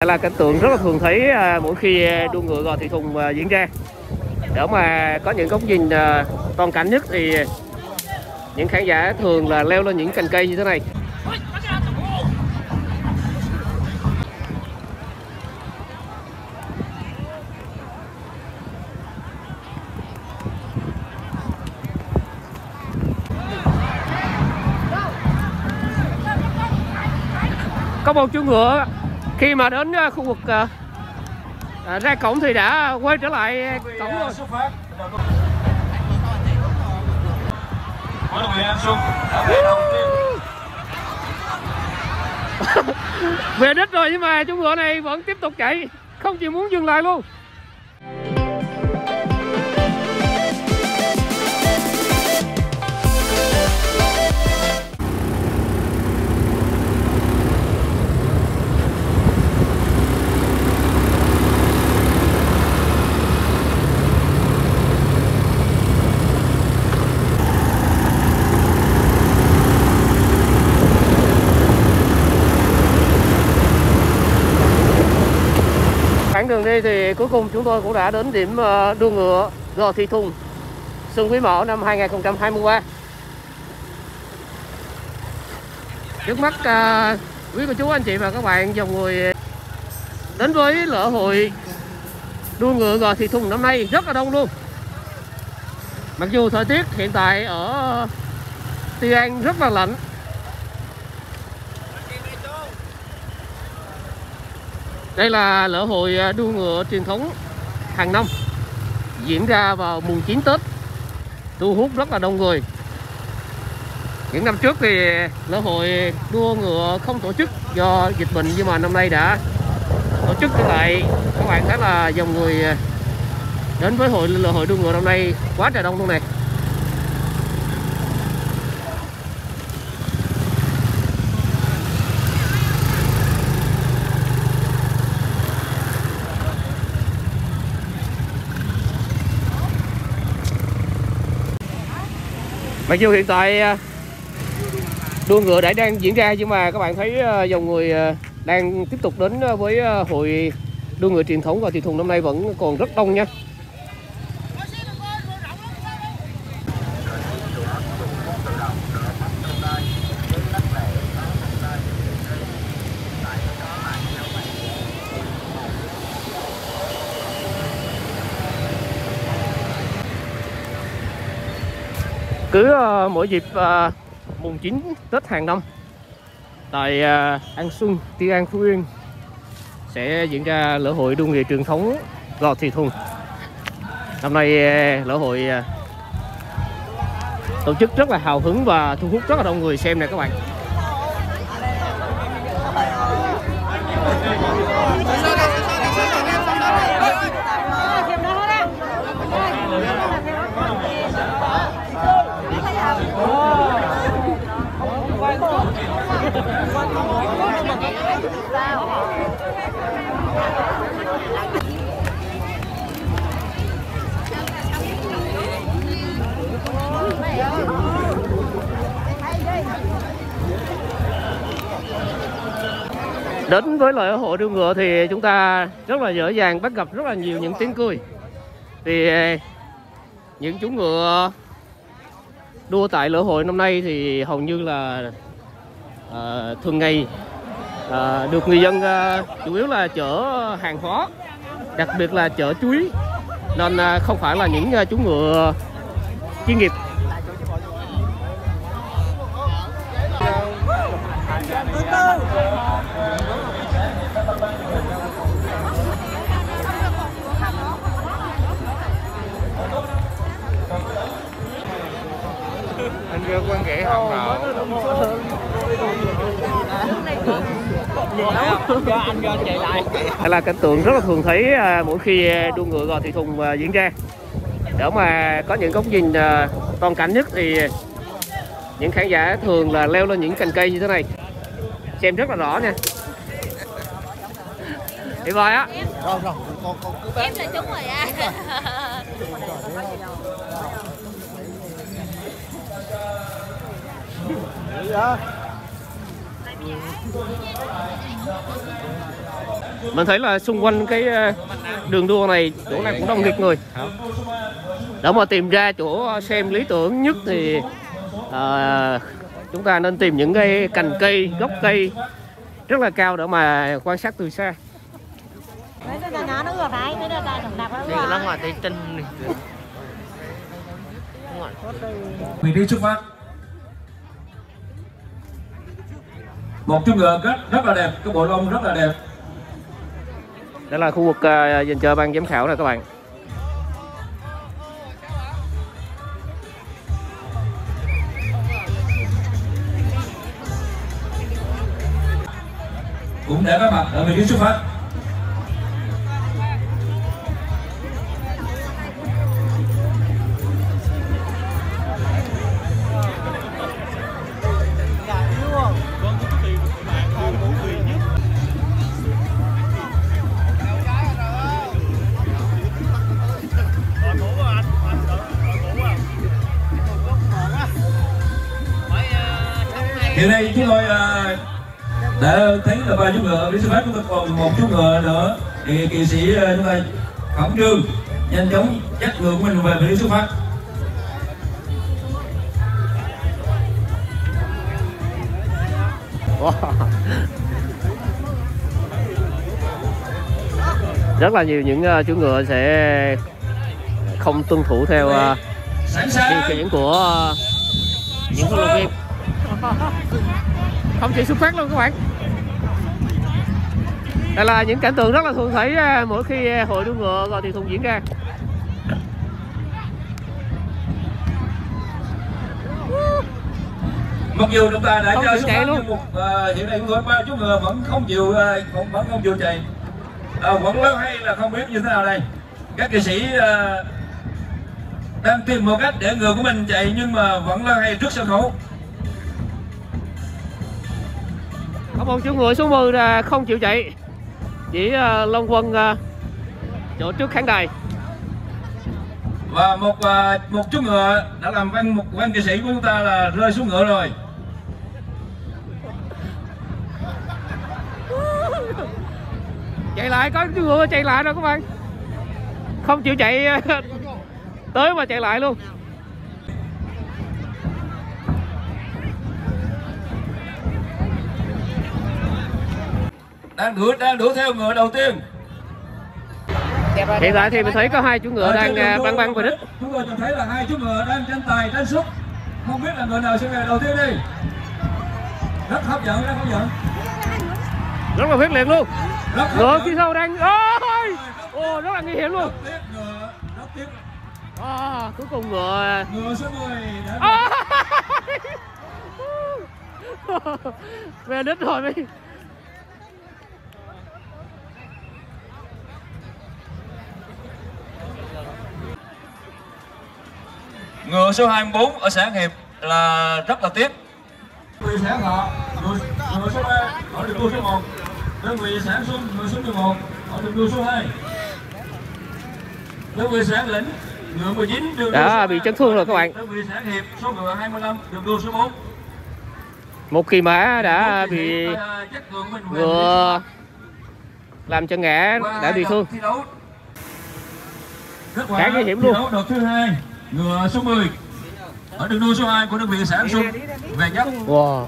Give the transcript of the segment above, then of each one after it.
Dạ là cảnh tượng rất là thường thấy à, mỗi khi à, đua ngựa gò thị thùng à, diễn ra. Để mà có những góc nhìn toàn cảnh nhất thì những khán giả thường là leo lên những cành cây như thế này. Có một chú ngựa khi mà đến à, khu vực à, ra cổng thì đã quay trở lại cổng rồi. về đích rồi nhưng mà chú ngựa này vẫn tiếp tục chạy không chịu muốn dừng lại luôn cuối cùng chúng tôi cũng đã đến điểm ờ, đua ngựa Gò Thị Thùng Xuân Quý Mão năm 2023 Trước mắt ờ, quý cô chú, anh chị và các bạn dòng người đến với lễ hội đua ngựa Gò Thị Thùng năm nay rất là đông luôn. Mặc dù thời tiết hiện tại ở Tuy An rất là lạnh Đây là lễ hội à, đua ngựa truyền thống hàng năm diễn ra vào mùng 9 Tết. Thu hút rất là đông người. Những năm trước thì lễ hội đua ngựa không tổ chức do dịch bệnh, nhưng mà năm nay đã tổ chức trở lại. Các bạn thấy là dòng người à, đến với hội, lễ hội đua ngựa năm nay quá trời đông luôn này. Mặc dù hiện tại à, đua ngựa đã đang diễn ra nhưng mà các bạn thấy à, dòng người à, đang tiếp tục đến với hội đua ngựa truyền thống và thị thùng năm nay vẫn còn rất đông nha cứ uh, mỗi dịp uh, mùng 9 Tết hàng năm tại uh, An Xuân, Tuy An, Phú Yên sẽ diễn ra lễ hội đua ngựa truyền thống Gò Thị Thùng. Năm nay uh, lễ hội uh, tổ chức rất là hào hứng và thu hút rất là đông người xem nè các bạn. Đến với lễ hội đua ngựa thì chúng ta rất là dễ dàng bắt gặp rất là nhiều những tiếng cười. Thì ờ, những chú ngựa đua tại lễ hội năm nay thì hầu như là à, thường ngày à, được người dân à, chủ yếu là chở hàng hóa đặc biệt là chở chuối. Nên à, không phải là những à, chú ngựa chuyên nghiệp. Anh đưa quan ghế không nào. cho anh cho chạy lại đây là cảnh tượng rất là thường thấy à, mỗi khi đua ngựa gò thị thùng à, diễn ra để mà có những góc nhìn à, toàn cảnh nhất thì những khán giả thường là leo lên những cành cây như thế này. Xem rất là rõ nha. Đi voi á. Rồi rồi con con cứ em là chúng rồi. à Vậy hả? Mình thấy là xung quanh cái ờ, đường đua này chỗ này cũng đông nghịt người. Để mà tìm ra chỗ xem lý tưởng nhất thì ờ, chúng ta nên tìm những cái cành cây gốc cây rất là cao để mà quan sát từ xa. Đấy, giờ nó nó một chú ngựa rất rất là đẹp cái bộ lông rất là đẹp. Đây là khu vực ờ, dành cho ban giám khảo này các bạn. Cũng đã có mặt ở vị trí xuất phát còn một chú ngựa nữa. Thì kỳ sĩ à, chúng ta khẩn trương nhanh chóng dắt ngựa của mình về vị trí xuất phát. Wow. rất là nhiều những ờ, chú ngựa sẽ không tuân thủ theo ờ, sẵn điều khiển của ờ, những huấn luyện viên không chịu xuất phát luôn các bạn đây là những cảnh tượng rất là thường thấy ờ, mỗi khi ờ, hội đua ngựa gọi thì thùng diễn ra. Mặc dù chúng ta đã Không cho xuất chạy luôn. một à, hiện nay tôi ba chú ngựa vẫn không chịu à, vẫn, vẫn không chịu chạy. À, vẫn rất hay là không biết như thế nào đây. Các kỳ sĩ à, đang tìm một cách để ngựa của mình chạy nhưng mà vẫn là hay trước sân khấu. Có một chú ngựa số 10 là không chịu chạy chỉ ờ, long quân ờ, chỗ trước khán đài. Và một à, một chú ngựa đã làm văn một văn kỳ sĩ của chúng ta là rơi xuống ngựa rồi. Chạy lại có chú ngựa chạy lại rồi các bạn. Không chịu chạy tới mà chạy lại luôn đang đuổi đang đuổi theo ngựa đầu tiên. Hiện tại thì mình thấy có hai chú ngựa Ở đang à, băng băng về đích chúng tôi thấy là hai chú ngựa đang tranh tài tranh xuất. Không biết là ngựa nào sẽ về đầu tiên đi. Rất hấp dẫn rất hấp dẫn. Rất là quyết liệt luôn. Ngựa phía sau đang ôi! Ô rất là nguy hiểm luôn. Rất tiếc ngựa rất tiếc à, cuối cùng ngựa ngựa số 10 đã À! về đích rồi mi ngựa số 24 ở xã Hiệp là rất là tiếc. Người xã Thọ ngựa, ngựa số 3 ở đường đua số 1 đơn vị xã Xuân ngựa số 11 ở đường đua số 2 đơn vị xã Lĩnh ngựa 19 đường đua Đã số ba. bị chấn thương rồi các bạn. đơn vị xã Hiệp số ngựa 25 đường đua số 4 một kỳ mã đã bị ngựa làm cho ngã đã bị thương. Khá nguy hiểm luôn. Đấu đợt thứ hai ngựa số 10 ở đường đua số 2 của đơn vị xã Xuân. Về nhất wow.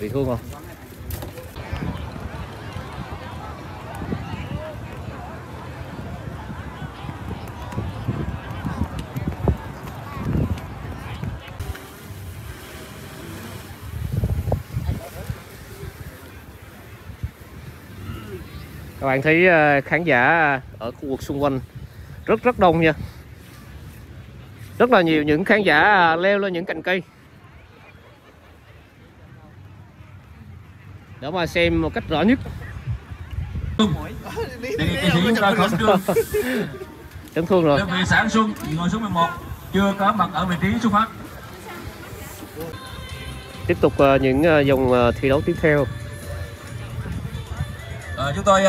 Bị thương không? Các bạn thấy ờ, khán giả ở khu vực xung quanh rất rất đông nha rất là nhiều những khán giả à, leo lên những cành cây. Để mà xem một cách rõ nhất. Chấn thương rồi. đơn vị xã Xuân ngựa số 11 chưa có mặt ở vị trí xuất phát. Tiếp tục ờ, những vòng ờ, thi đấu tiếp theo. Ờ, chúng tôi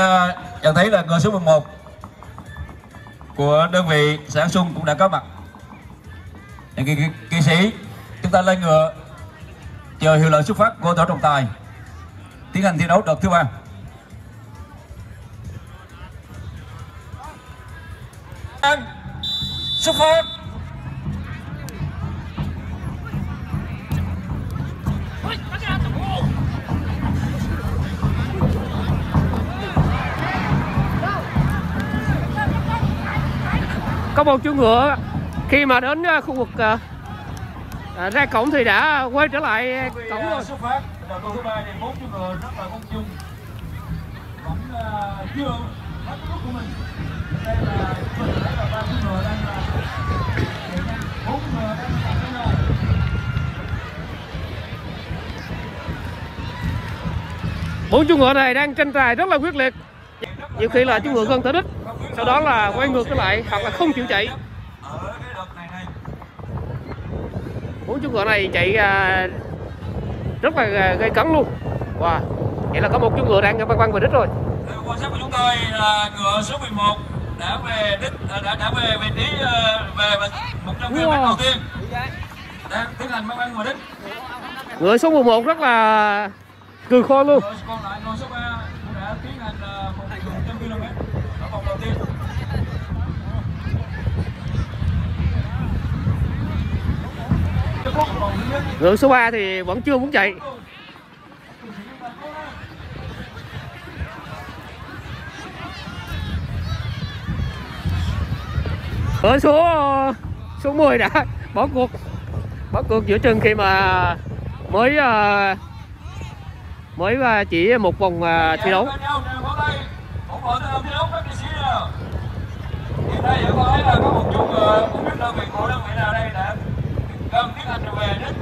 nhận thấy là ngựa số 11 của đơn vị xã Xuân cũng đã có mặt những kỳ kỵ, sĩ chúng ta lên ngựa. Chờ hiệu lệnh xuất phát của tổ trọng tài. Tiến hành thi đấu đợt thứ ba. Xuất phát. Có một chú ngựa khi mà đến ờ, khu vực ờ, ờ, ra cổng thì đã quay trở lại Vì, cổng à, rồi. xuất phát đầu câu thứ ba thì bốn chú ngựa rất là ung dung. Vẫn à, chưa hết lúc của mình. Đây là mình thấy là ba chú ngựa đang là bốn ngựa đang là thế nào bốn chú ngựa này đang tranh tài rất là quyết liệt. Nhiều khi là chú ngựa gần tới đích sau đó là quay ngược trở lại hoặc là không chịu chạy ở cái đợt này này chú ngựa này chạy à, rất là à, gây cấn luôn. Wow. Vậy là có một chú ngựa đang băng băng về đích rồi. Theo quan sát của chúng tôi là ngựa số 11 đã về đích à, đã đã về vị trí về về 100 km Wow. đầu tiên. Đang tiến hành băng băng vào đích. Ngựa số 11 rất là cười khô luôn. Rồi còn lại ngựa số 3 cũng đã tiến hành à, một 100 km ở vòng đầu tiên Cái phút vòng thứ nhất ngựa số 3 thì vẫn chưa muốn chạy. Ở số số 10 đã, bỏ cuộc. Bỏ cuộc giữa chừng khi mà mới ờ, mới ờ, chỉ một vòng ờ, thi đấu. Bên có tay. Hiện nay vẫn có là có một chút không biết đơn vị của đơn vị nào đây đã gần tiến hành về đích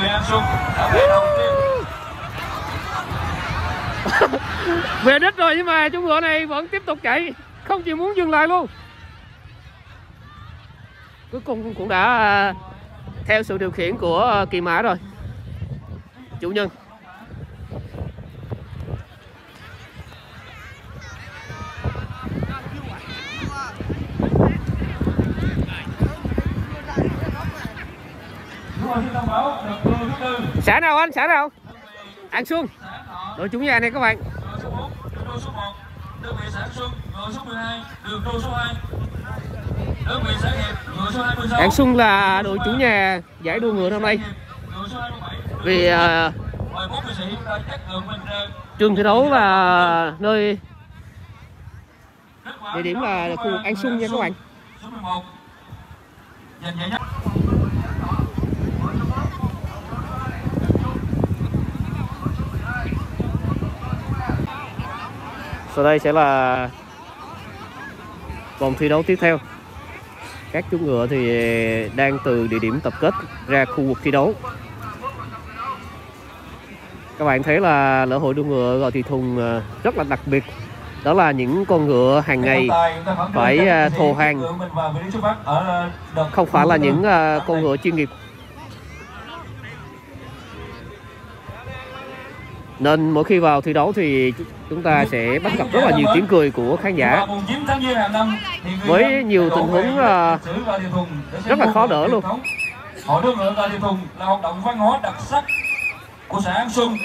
của An đã về đầu tiên. về đích rồi nhưng mà chú ngựa này vẫn tiếp tục chạy. Không chịu muốn dừng lại luôn. Cuối cùng cũng đã à, theo sự điều khiển của à, kỳ mã rồi. Chủ nhân Chúng tôi xin thông báo đợt đua thứ tư xã nào anh xã nào. Anh xuân đội chủ nhà này các bạn. Ngựa số 4, đua số 1, đơn vị xã Xuân, số 12, đường số 2, đơn vị xã Hiệp, số 26. xuân là đội chủ nhà giải đua ngựa năm nay. Vì à, trường thi đấu là nơi địa điểm là khu vực An Xuân nha các bạn Số 11 Giành giải nhất sau đây sẽ là vòng thi đấu tiếp theo. Các chú ngựa thì đang từ địa điểm tập kết ra khu vực thi đấu. Các bạn thấy là lễ hội đua ngựa gọi thì Thùng ờ, rất là đặc biệt. Đó là những con ngựa hàng ngày phải, ờ, thồ hàng. không phải là những ờ, con ngựa chuyên nghiệp. Nên mỗi khi vào thi đấu thì chúng ta sẽ bắt gặp rất là nhiều tiếng cười của khán giả. Với nhiều tình huống, à, rất là khó đỡ luôn. Hội đua ngựa Gò Thị Thùng là hoạt động văn hóa đặc sắc của xã An Xuân,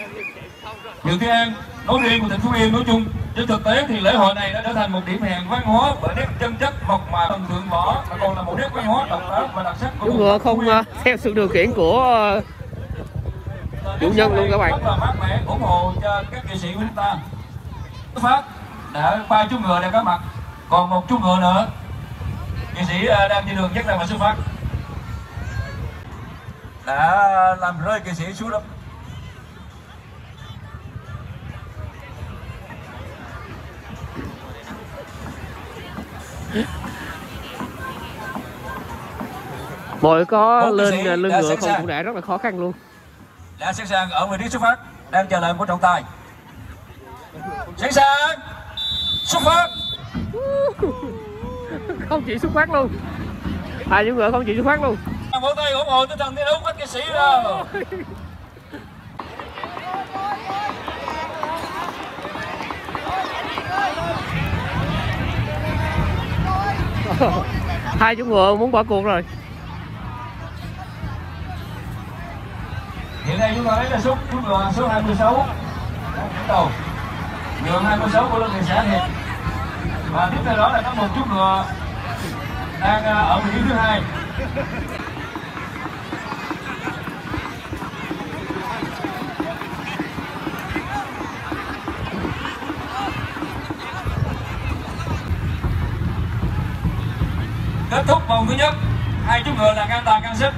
huyện Tuy An, nói riêng của tỉnh Phú Yên nói chung. Trên thực tế thì lễ hội này đã trở thành một điểm hẹn văn hóa bởi nét chân chất mộc mạc tầm thượng võ mà còn là một nét văn hóa độc đáo và đặc sắc của Chú ngựa không à, theo sự điều khiển của à, chủ nhân luôn các bạn. rất là mát mẻ ủng hộ cho các nghệ sĩ của chúng ta. Phát đã ba chú ngựa đang có mặt còn một chú ngựa nữa. Nghệ sĩ à, đang trên đường dắt ra mà xuất phát đã làm rơi nghệ sĩ xuống đó Mỗi có lên lưng ngựa không cũng đã rất là khó khăn luôn. Đã sẵn sàng ở vị trí xuất phát đang chờ lệnh của trọng tài sẵn sàng xuất phát Không chỉ xuất phát luôn. Hai chú ngựa không chỉ xuất phát luôn. vỗ tay ủng hộ tinh thần thi đấu các nghệ sĩ nào Hai chú ngựa muốn bỏ cuộc rồi. Hiện là số số 26 đầu ngựa 26 của lực thị xã Hiệp và tiếp theo đó là có một chút ngựa đang à, ở vị trí thứ hai. Kết thúc vòng thứ nhất. Hai chú ngựa là ngang tài, ngang sức.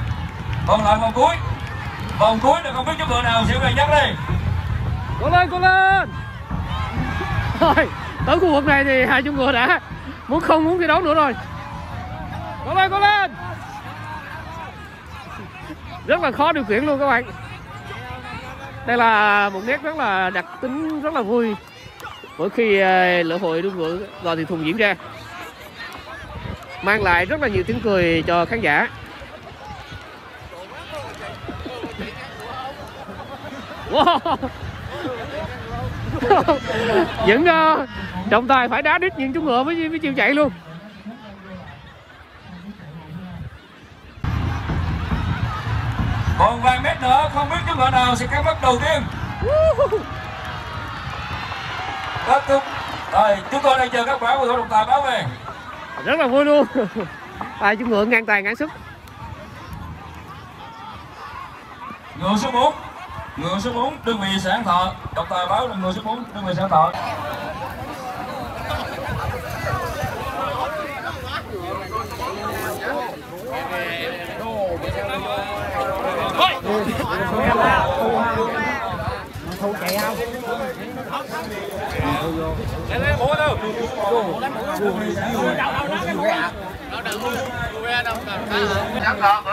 Còn lại vòng cuối vòng cuối là không biết chú ngựa nào sẽ về nhất đi cố lên cố lên. Thôi tới khu vực này thì hai chú ngựa đã muốn không muốn thi đấu nữa rồi. Cố lên cố lên. Rất là khó điều khiển luôn các bạn. Đây là một nét rất là đặc tính, rất là vui. Mỗi khi ờ, lễ hội đua ngựa gò thì thùng diễn ra. Mang lại rất là nhiều tiếng cười cho khán giả. những uh, trọng tài phải đá đít những chú ngựa mới mới chịu chạy luôn. Còn vài mét nữa không biết chú ngựa nào sẽ cắm bắt đầu tiên. Kết thúc. Rồi chúng tôi đang chờ các báo của trọng tài báo về. Rất là vui luôn. Hai chú ngựa ngang tài ngang sức. Ngựa số 4 người số 4 đơn vị sản thọ. Đọc tờ báo là người số 4 đơn vị sản thọ.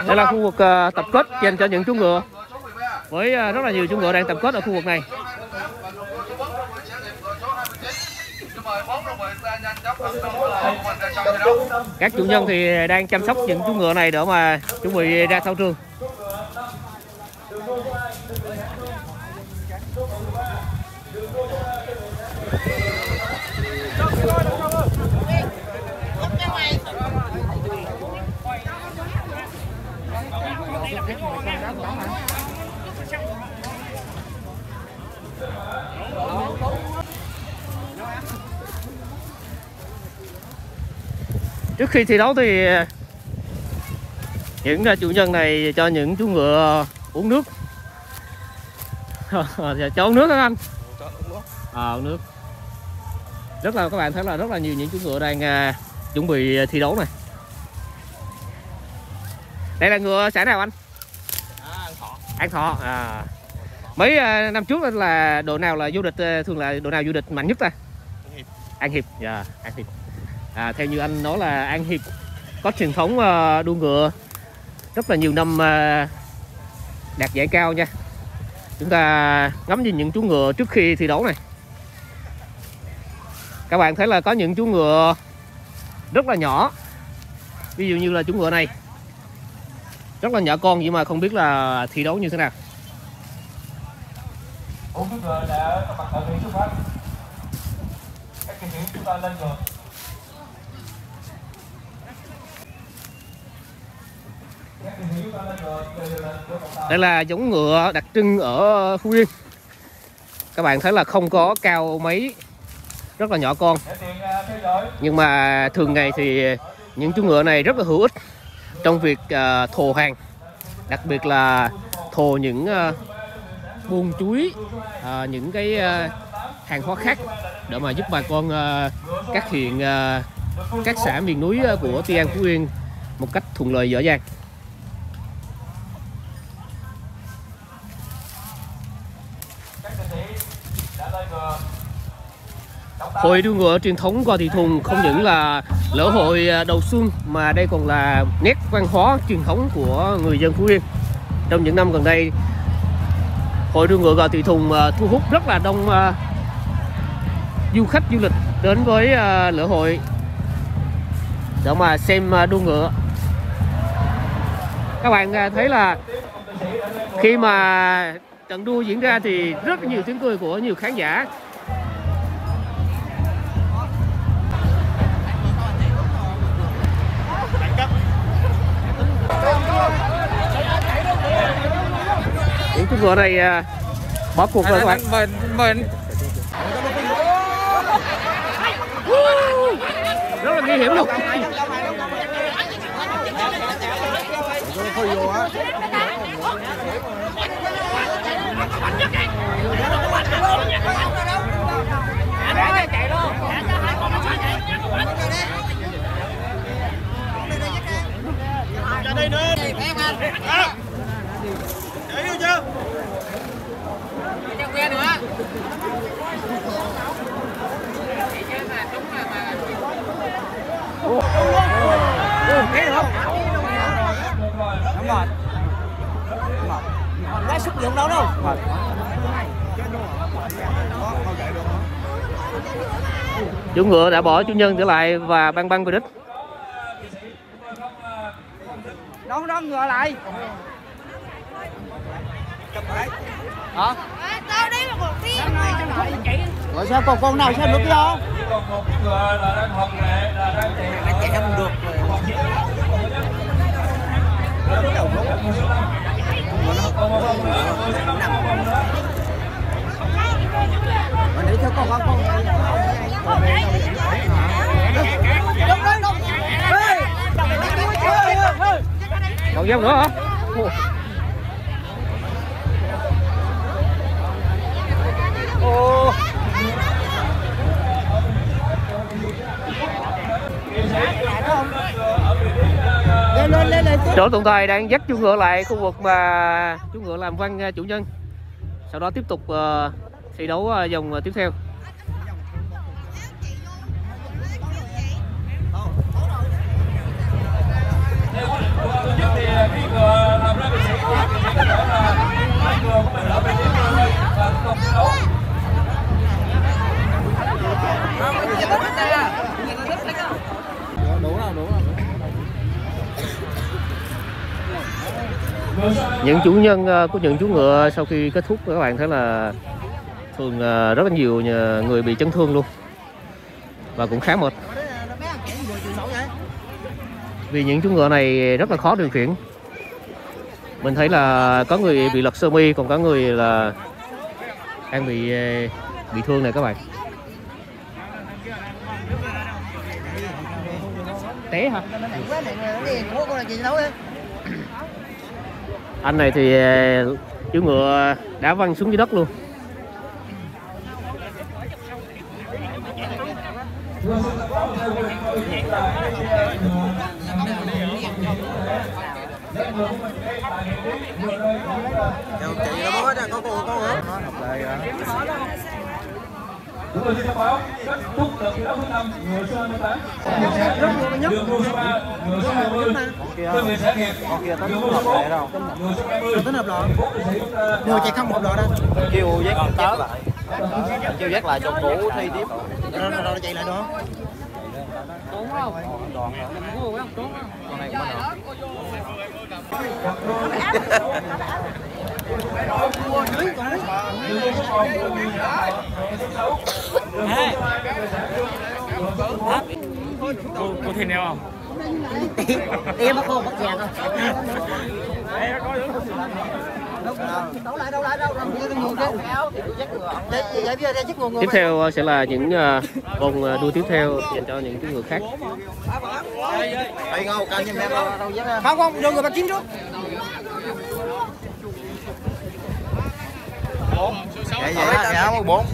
Đây là khu vực à, tập kết dành cho những chú ngựa với à, rất là nhiều chú ngựa đang tập kết ở khu vực này. Các chủ nhân thì đang chăm sóc những chú ngựa này để mà chuẩn bị ra thao trường. Trước khi thi đấu thì những chủ nhân này cho những chú ngựa uống nước. Cho uống nước hả anh? À, uống nước. Rất là các bạn thấy là rất là nhiều những chú ngựa đang à, chuẩn bị thi đấu này. Đây là ngựa xã nào anh? An thọ. À. Mấy à, năm trước là đội nào là địch à, thường là đội nào vô địch mạnh nhất ta? An hiệp. Dạ an hiệp à, theo như anh nói là an hiệp có truyền thống ờ, đua ngựa rất là nhiều năm ờ, đạt giải cao nha. Chúng ta ngắm nhìn những chú ngựa trước khi thi đấu này. Các bạn thấy là có những chú ngựa rất là nhỏ. Ví dụ như là chú ngựa này. Rất là nhỏ con nhưng mà không biết là thi đấu như thế nào. Bốn chú ngựa đã có mặt ở vị xuất phát các kỳ sĩ chúng ta lên ngựa các kỳ sĩ chúng ta lên ngựa đều là của trọng tài đây là giống ngựa đặc trưng ở Phú Yên các bạn thấy là không có cao mấy rất là nhỏ con. Nhưng mà thường ngày thì những chú ngựa này rất là hữu ích trong việc uh, thồ hàng. Đặc biệt là thồ những à, uh, buôn chuối uh, những cái uh, hàng hóa khác để mà giúp bà con uh, các huyện uh, các xã miền núi của Tuy An Phú Yên một cách thuận lợi dễ dàng các kỳ sĩ đã lên ngựa trọng tài Hội đua ngựa truyền thống Gò Thị Thùng không những là lễ hội à, đầu xuân mà đây còn là nét văn hóa truyền thống của người dân Phú Yên. Trong những năm gần đây, Hội đua ngựa Gò Thị Thùng à, thu hút rất là đông à, du khách du lịch đến với lễ hội để mà xem đua ngựa. Các bạn thấy là khi mà trận đua diễn ra thì rất nhiều tiếng cười của nhiều khán giả những chú ngựa này à, bỏ cuộc rồi các bạn mời mời Woo! nguy hiểm luôn lái xúc dụng đâu đâu chủ ngựa đã bỏ chủ nhân trở lại và băng băng về đích. Đón đón ngựa lại hả? Tao đi một tiếng rồi sao còn con nào sao được kia không? còn một người là đang học lệ là đang chạy chạy không được còn một vòng nữa ngựa sẽ một vòng nữa mà để cho con con con còn dâu nữa hả? Ồ. lên lên lên lên Chỗ tổng tài đang dắt chú ngựa lại khu vực mà chú ngựa làm văn uh, chủ nhân. Sau đó tiếp tục uh, thi đấu uh, vòng uh, tiếp theo. Làm ra vị trí có là hai ngựa của mình ở ngựa thôi và tiếp tục thi đấu đủ rồi đủ rồi ngựa sau những chủ nhân ờ, của những chú ngựa sau khi kết thúc, các bạn thấy là thường ờ, rất là nhiều người bị chấn thương luôn. Và cũng khá mệt. Vì những chú ngựa này rất là khó điều khiển. Mình thấy là có người bị lật sơ mi, còn có người là đang bị ờ, bị thương này các bạn. Té hả? Anh này thì chú ngựa đã văng xuống dưới đất luôn. Chạy ra bó ra có con có hả Chúng tôi xin thông báo kết thúc đợt thi đấu thứ năm ngựa số 28 đường đua số 3 ngựa số 20 đơn vị xã nghiệp đường đua số 4 ngựa số 20 tính hợp lọ người chạy không một lọ đâu kêu dắt tới. Lại kêu dắt lại cho cũ thi tiếp. Rồi rồi rồi chạy lại nữa em có bắt chèn không? Đâu lại đâu lại cô làm cái nguồn chứ vậy vậy bây giờ chiếc nguồn tiếp theo ờ, sẽ là những ờ, vòng ờ, đua tiếp theo dành cho những cái ngựa khác. Không? Không đưa người bắt chín trước. Vậy vậy là ngáo bốn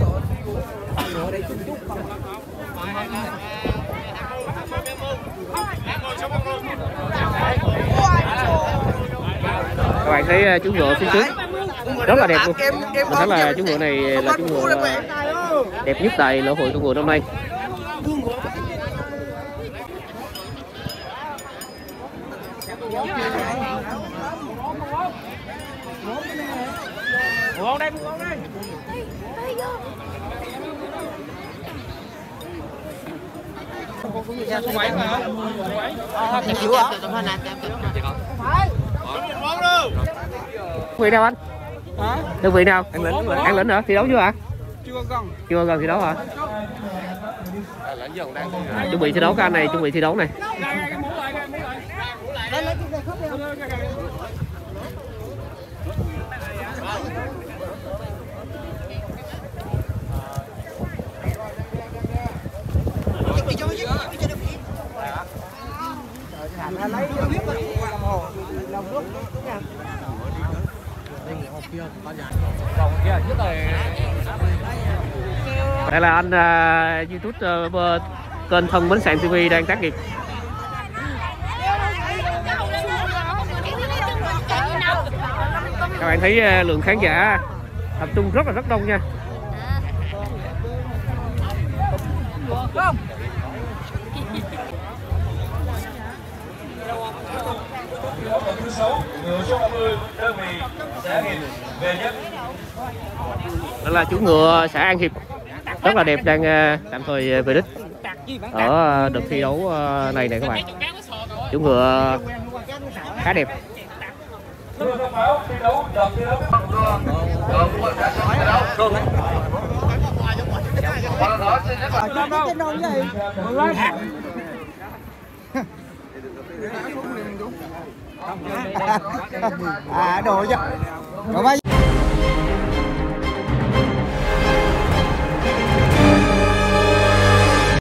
các bạn thấy uh, chú ngựa phía trước. Rất là đẹp luôn. Mình thấy là chú ngựa này là chú ngựa uh, đẹp nhất tại lễ hội con ngựa năm nay vị nào anh? Đơn vị nào? An lĩnh an lĩnh. Hả thi đấu chưa hả? Chưa gần. Chưa gần thi đấu hả? À, chuẩn bị thi đấu các anh này chuẩn bị thi đấu này đồng nước nha đây là anh uh, youtube uh, kênh thân bến sạn tv đang tác nghiệp. Các bạn thấy uh, lượng khán giả tập trung rất là rất đông nha. Đó thứ sáu, ngựa số 50 đơn vị xã An Hiệp về nhất. đó là chú ngựa xã An Hiệp. Rất là đẹp đang ờ, tạm thời ờ, về đích. Ở ờ, đợt thi đấu này này các bạn. Chú ngựa khá đẹp. Hãy subscribe cho kênh Ghiền Mì Gõ Để không bỏ lỡ những video hấp dẫn ấy. Một lần nữa xin nhắc lại. trên đâu vậy à đồ chứ